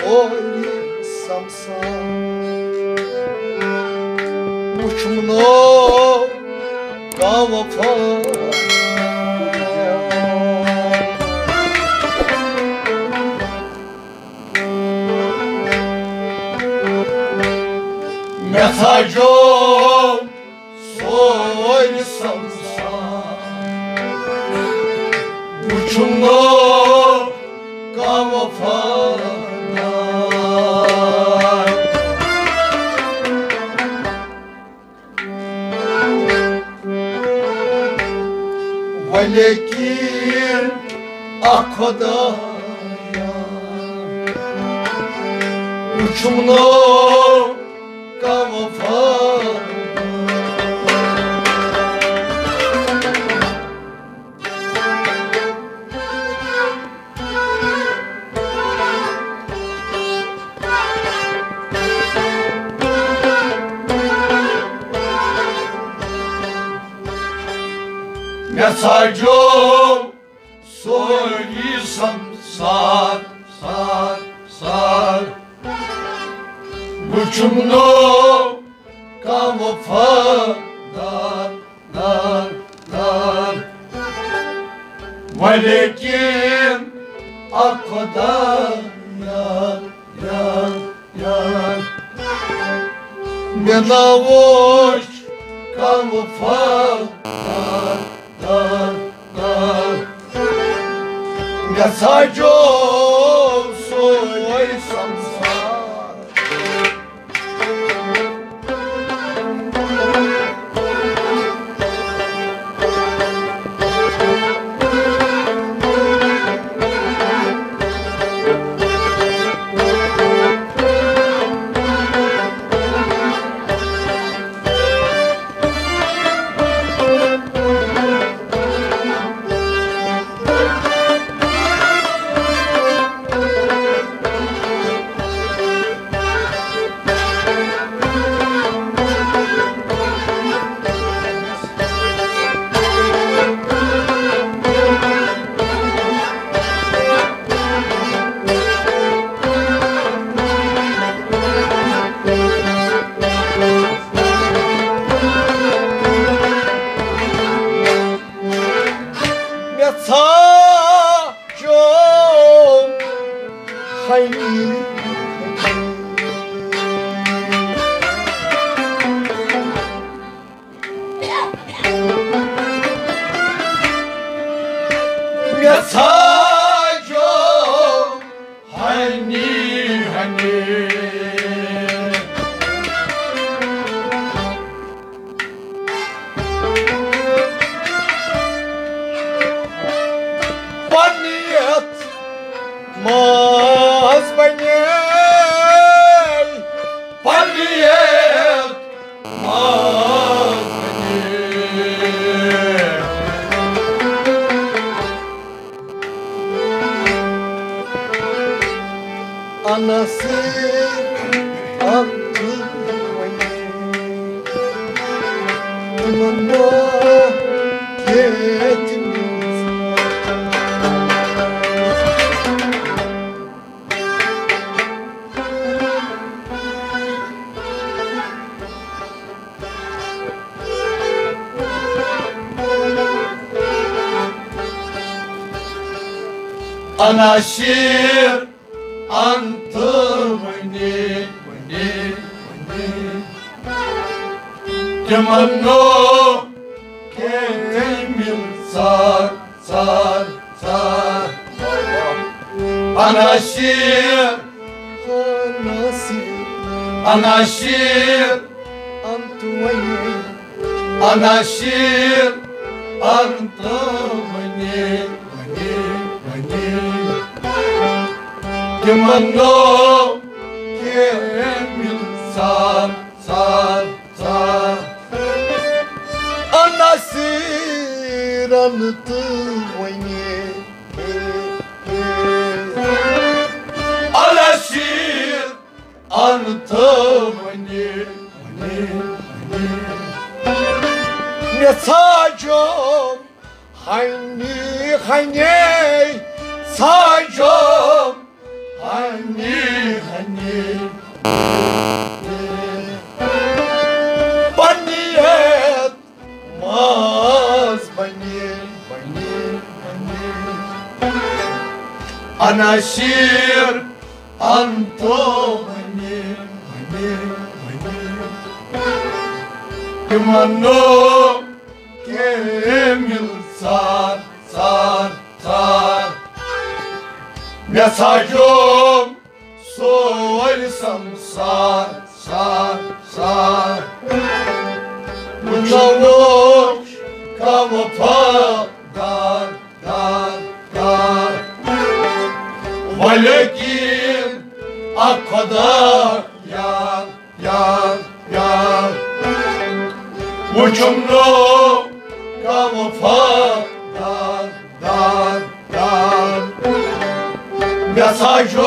soy samsa Uçumno kava fa Velekin akodaya Uçumno kavafa Mesajım söylesem sar sar sar Uçumlu kamufa dar dar dar. Velikim akada yar yar yar. Ben avuç kamufa dar Mesajım söylesem Amen. Ashi Kemanno ketemil sar sar sar. Anasır anıtı oyne Anasır anıtı oyne Mesajım гони, гони. Панет, маз, бани, бани, бани. Анасир, Анто, бани, бани, бани. Кимано, кемил, цар, цар, цар. Sar Mesajım Soysam Sar Sar Sar. Uçavuç Kavapa Dar Dar Dar. Valekin Akkada Yar Yar Yar. Uçumlu Kavapa Dar Mesajım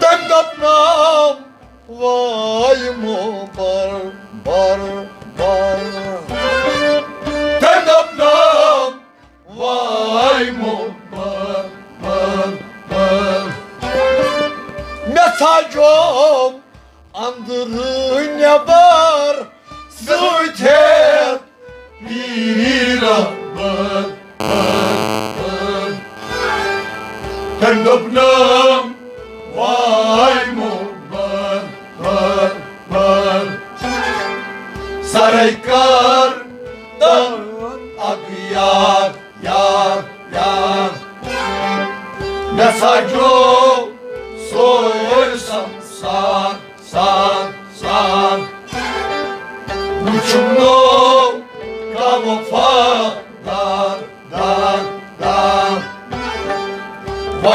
Dem dopnam Vay mu bar bar. Bar Dem dopnam Vay mu bar bar. Bar Mesajım andırın yapar Züytet bir bır Hem dopnam vay mu bır bır bır Saraykar dan agriyar yar yar. Mesajı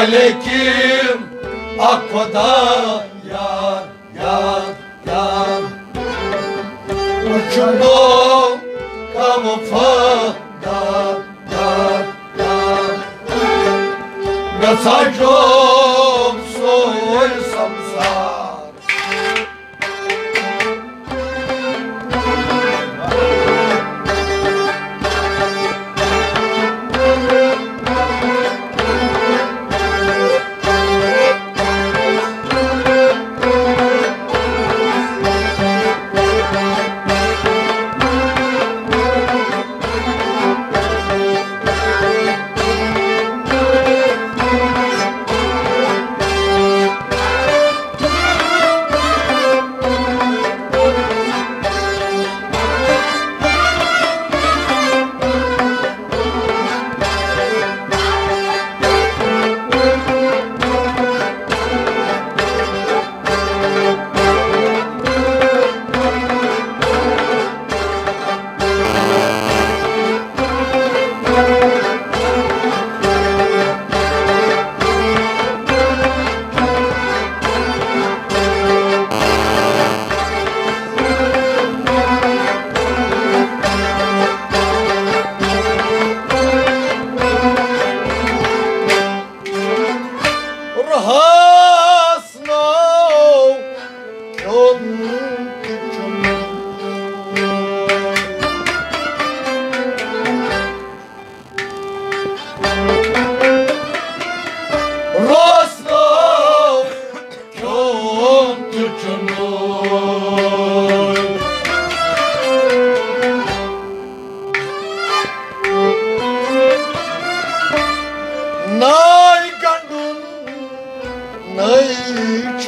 Valekim akvada yar yar yar. Uçumlu kamofa dar dar dar Mesajı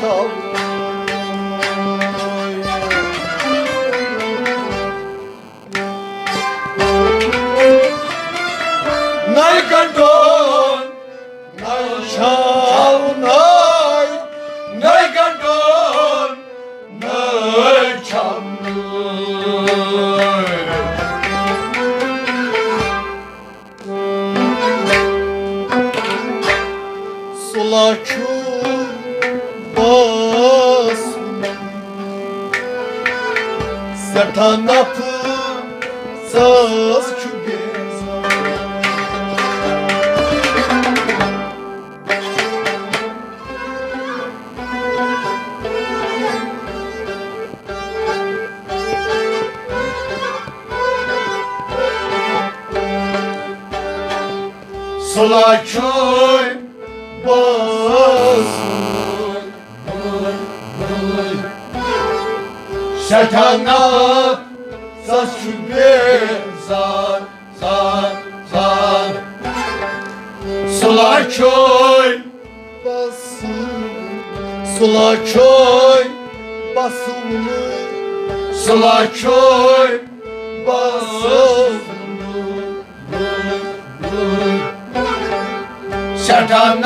Oh.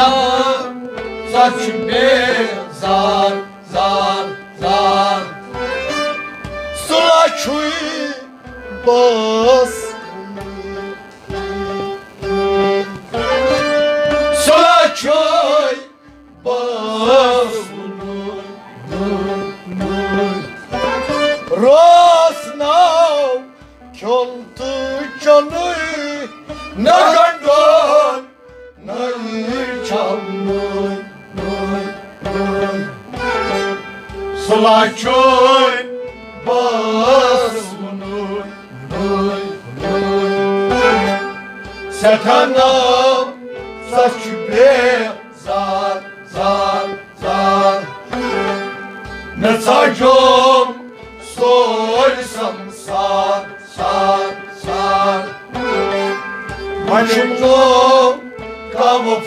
Sertana saç zar zar zar Sulaçoy basılını Solaçoy basını Rosnav költü canı Nagandan Solaçoy basını Sertana saç küpe zar zar zar. Ne sacım soysam sar sar sar. Maçımno kamu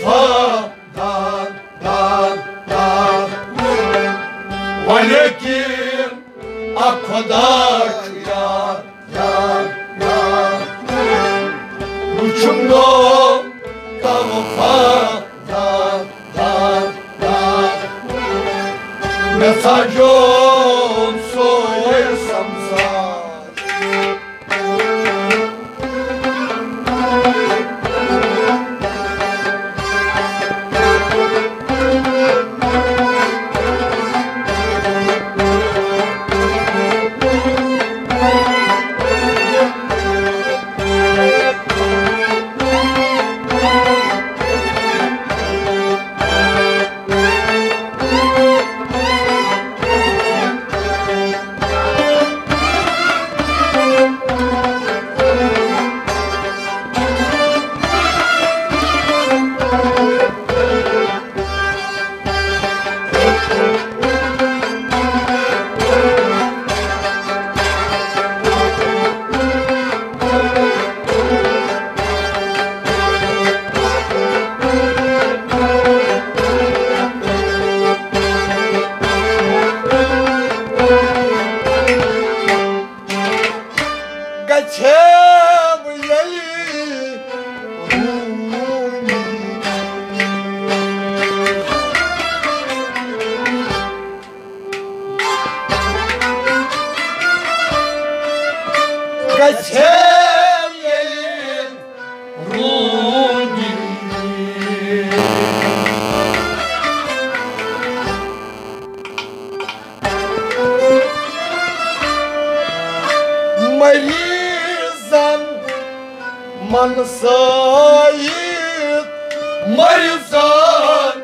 zamanı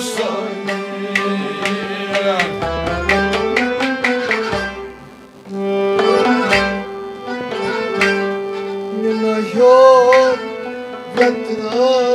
söyle Yine yol yatıran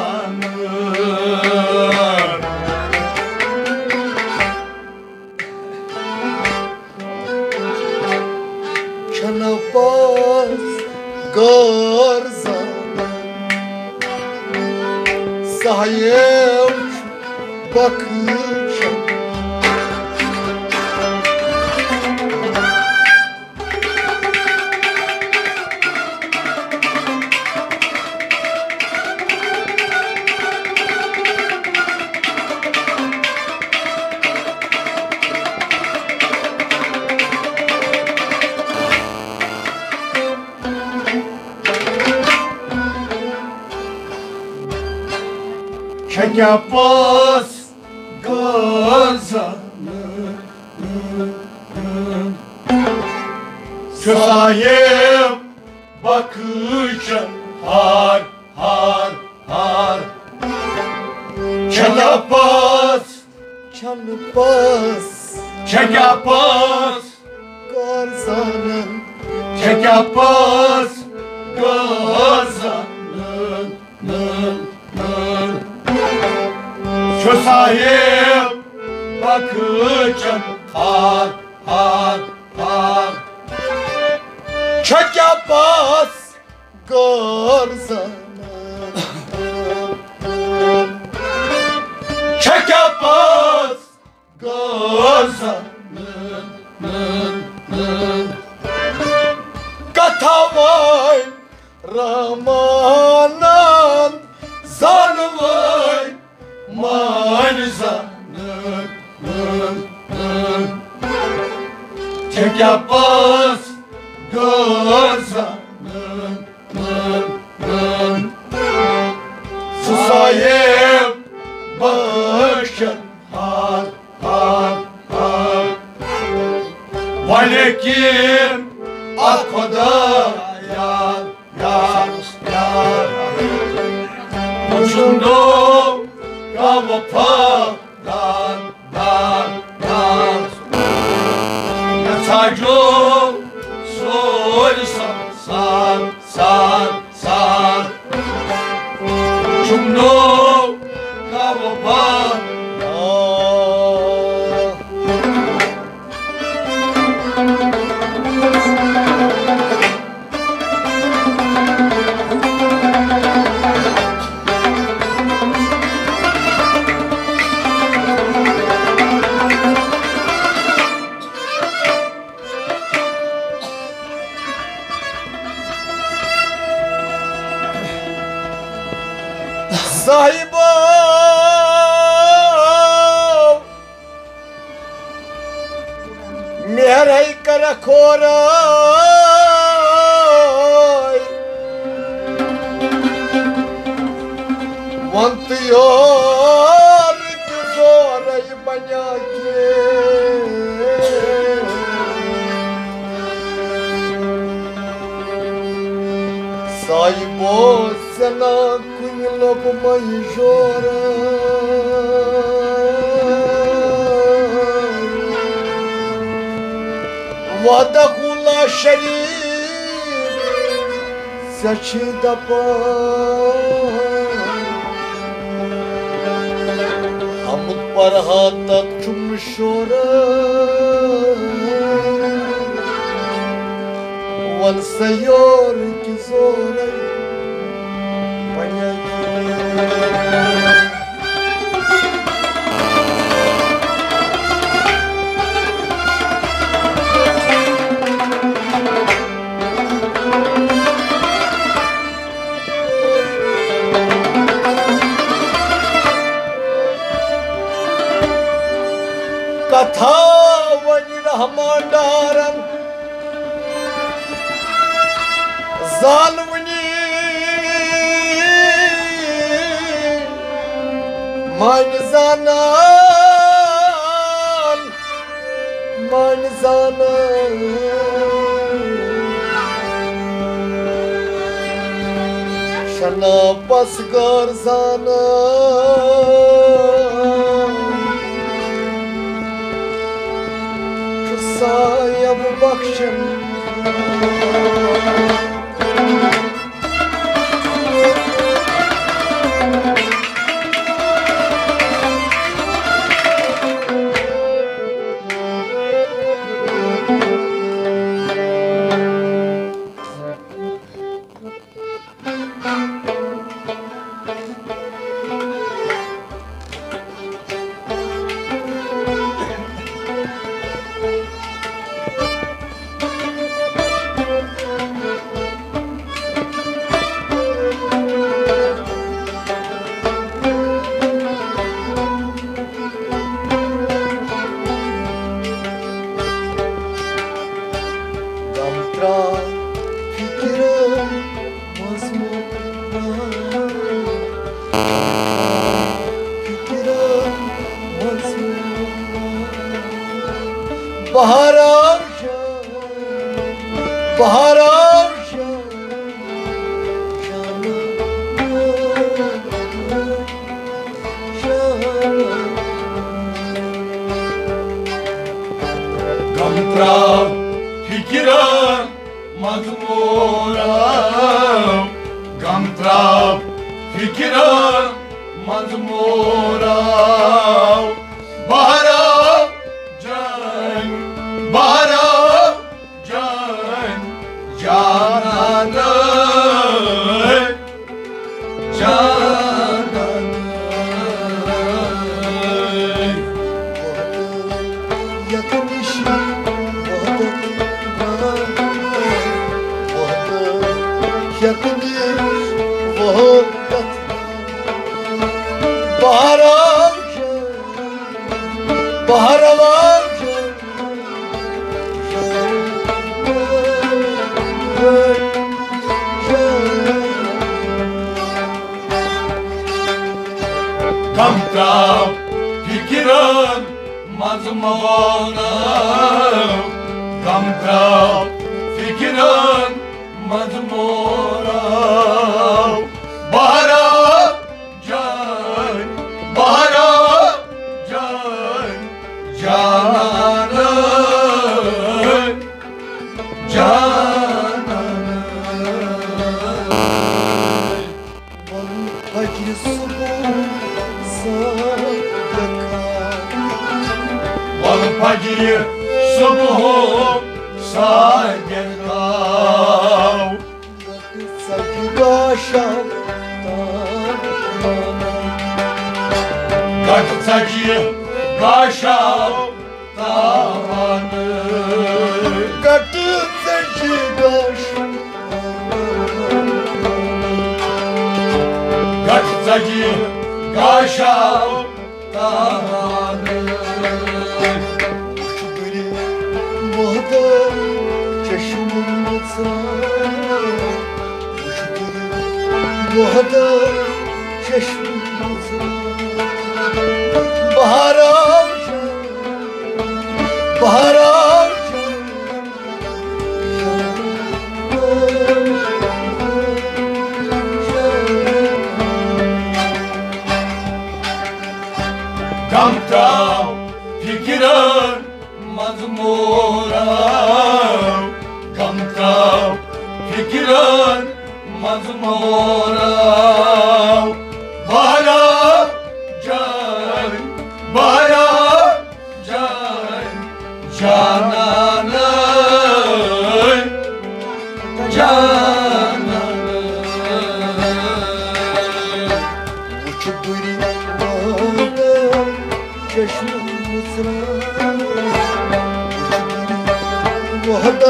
Mein Zanır Kanabaz Garzan Sahip bakacağım Sai bom, saiba merei caracora Mantio tesoura e Sai bom, senão Vada kula şerif Saçı da Hamut parhatak çumşora Wal sayor ki zoray Zalmini Mein Sanan Mein Sanan Şana baskar zanan Kısa ya acısı bulmazsa Ol pacıyı subuhum sakin kav Kısa gübaşam Kalk saçı kaşam Boğaz'daki Kaşa Dağı'nı Muhabbet çeşimin mazarı Muhabbet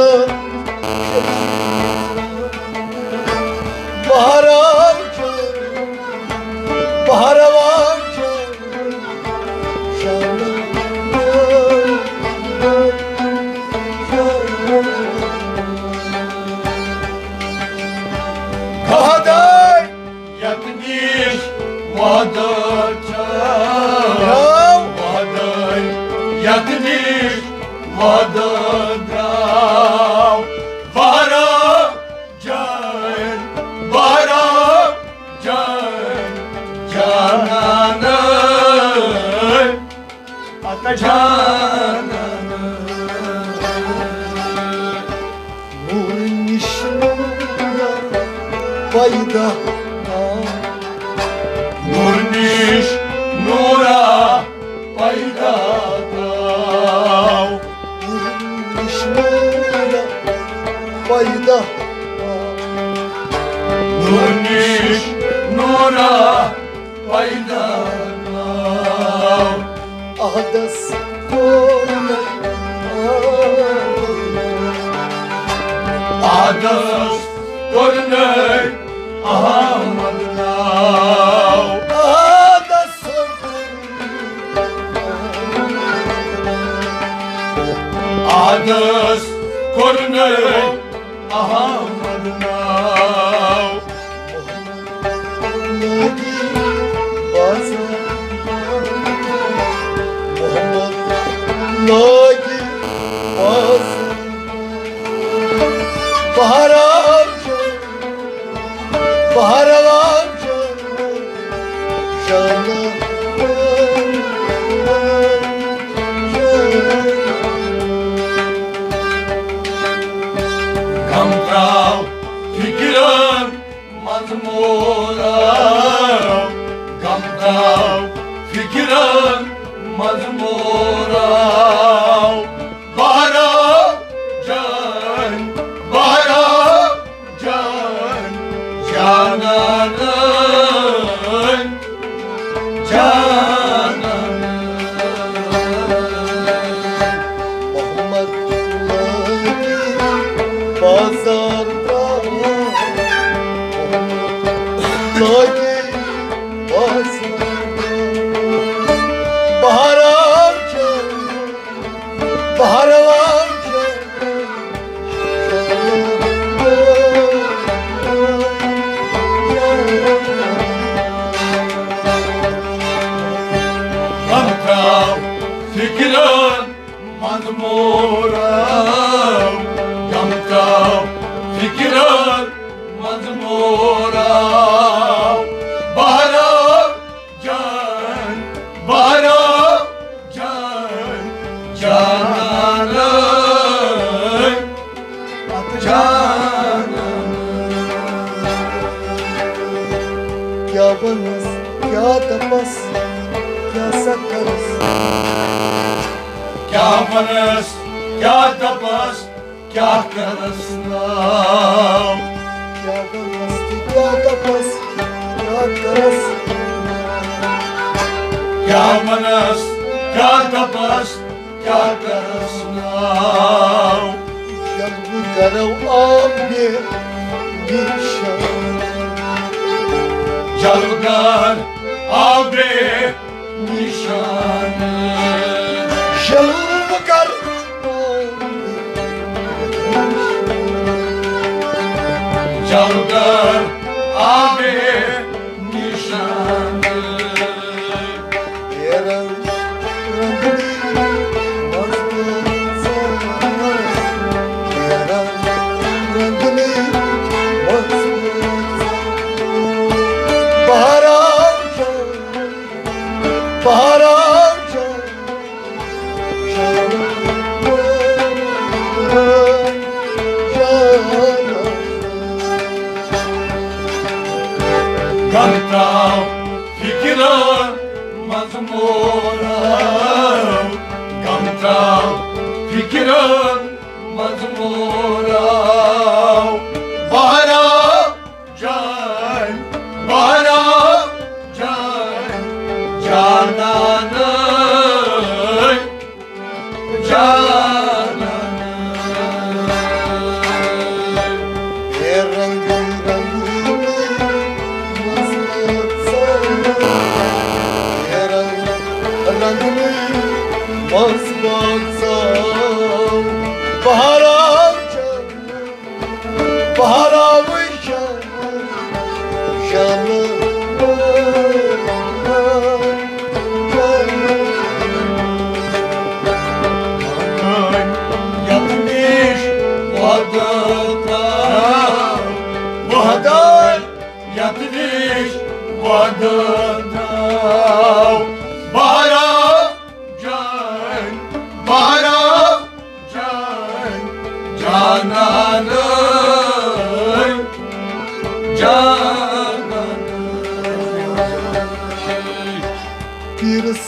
Oh. Adus korunur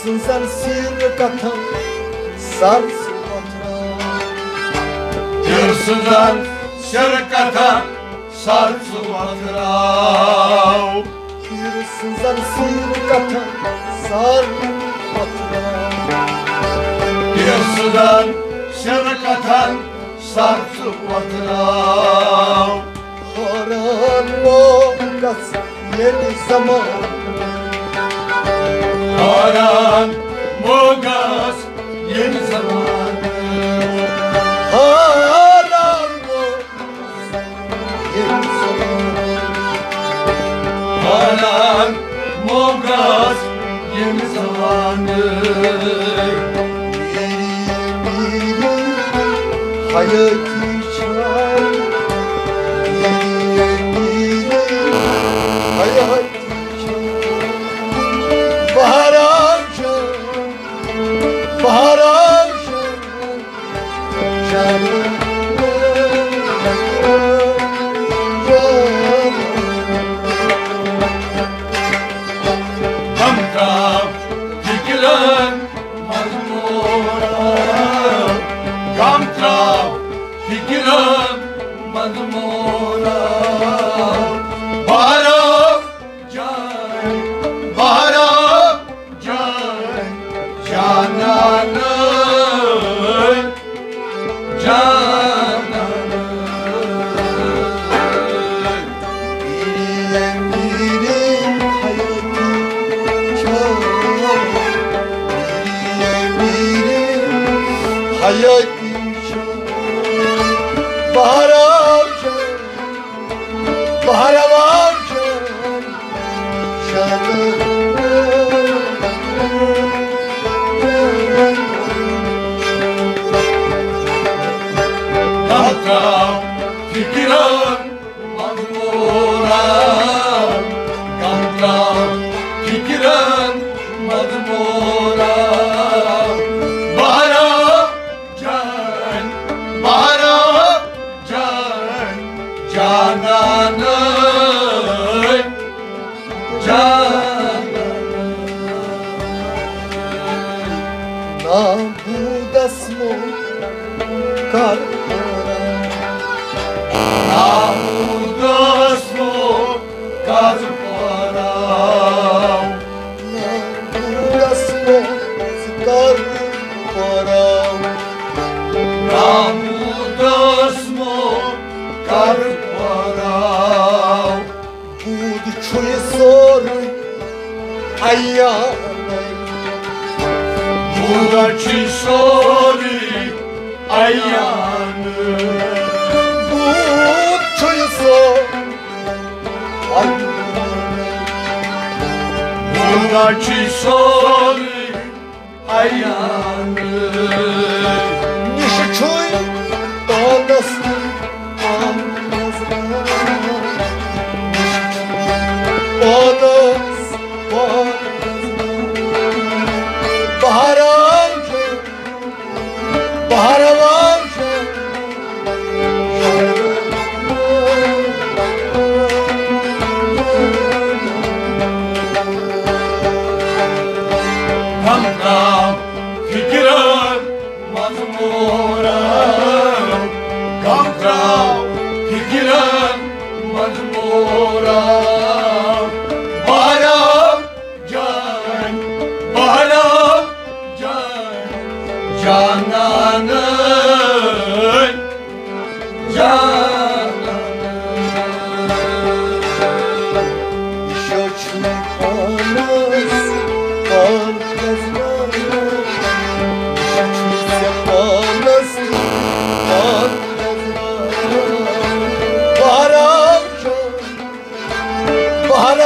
Sarsın sensin katan Sarsın patron Yırsından şırkata Sarsın patron Yırsın sensin katan Sarsın patron Yırsından şırkata Sarsın patron Karanlık yeni zaman Karan Boğaz Yeni zamanı. Karan Boğaz Yeni zamanı. Karan Boğaz Yeni zamanı. Yeni bir hayır شوني صور ايامي بوداكي صوري ايامي بوداكي صور بوداكي صوري ايامي نشكوي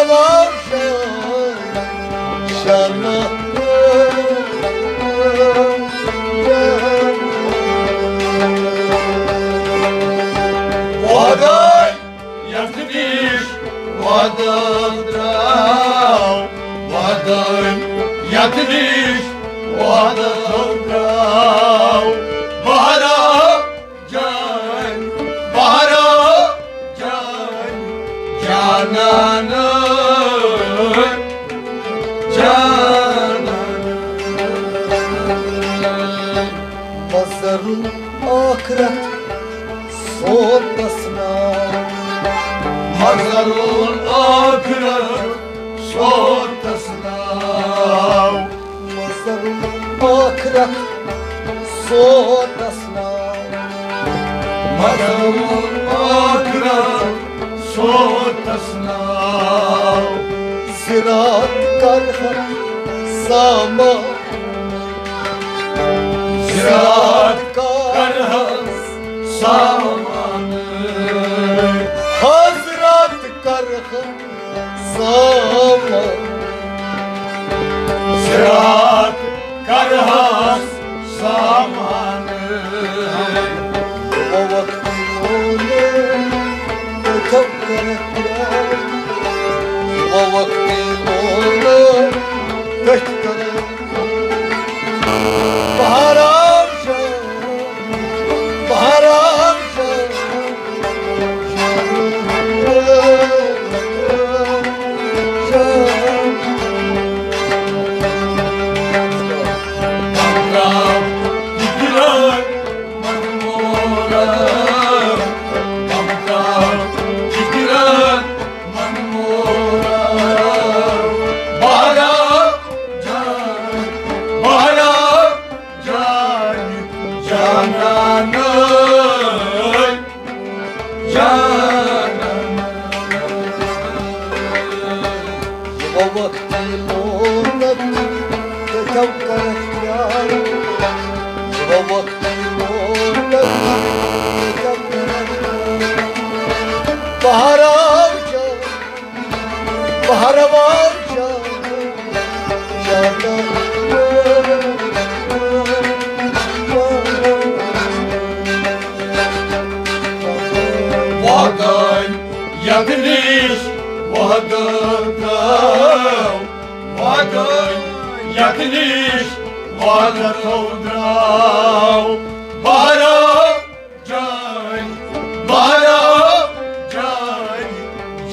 var şanlı Vaday yakı bir vadadra Vaday yakı bir kıra sopasına Hazarun akıra sopasına Hazarun akıra sopasına Hazarun akıra sopasına Sırat karhat zaman. Sırat Havak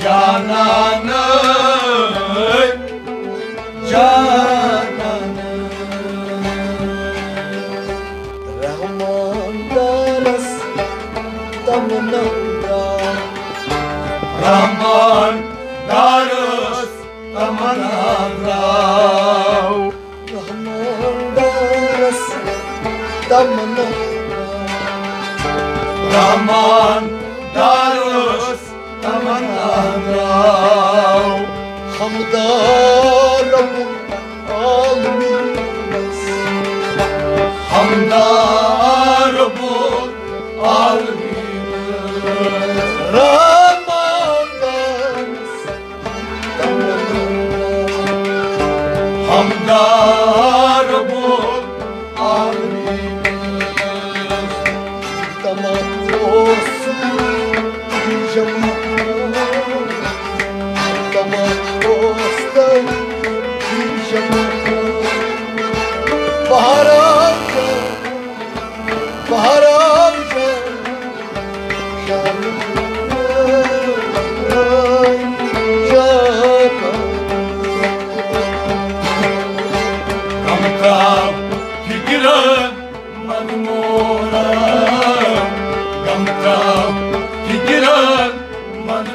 cananım cananım Rahman daras tamnanda Rahman daras tamnanda Rahman daras tamnanda Rahman Hamdara bulmak al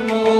Lord.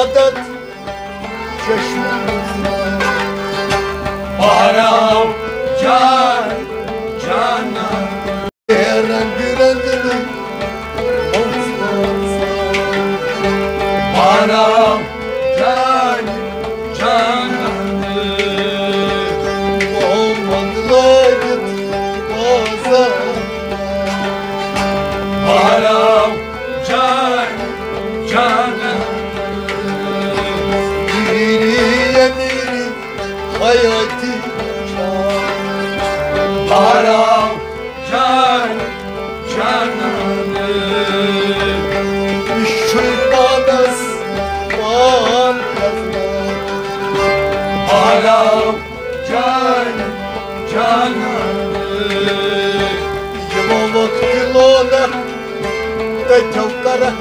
어떤 yollara